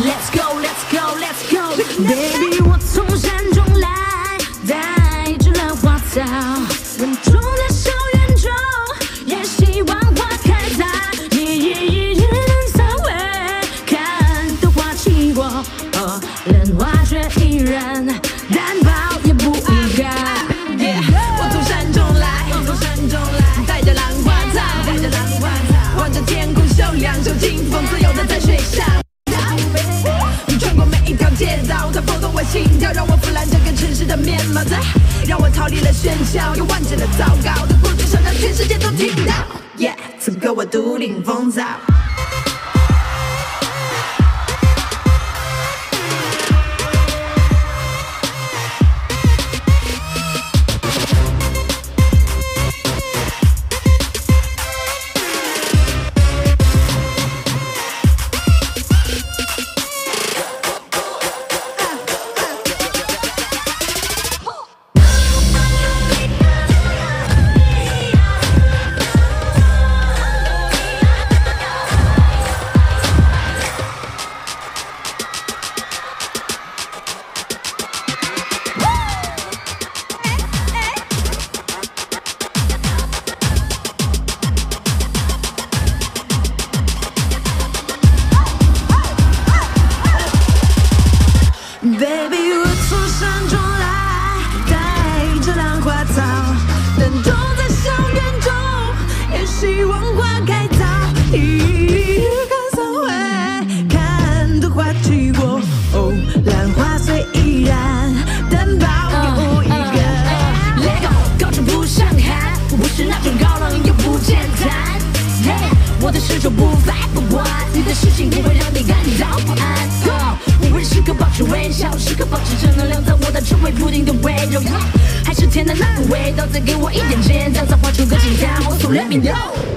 Let's go, let's go, let's go, baby，我从的面貌，它让我逃离了喧嚣，又完整的糟糕的过去，想让全世界都听到。Yeah，此刻我独领风骚。就不烦不管，你的事情不会让你感到不安。Go，我会时刻保持微笑，时刻保持正能量，在我的周围不停的围绕。还是甜的那个味道，再给我一点尖叫，再画出个形象，我 So let me know。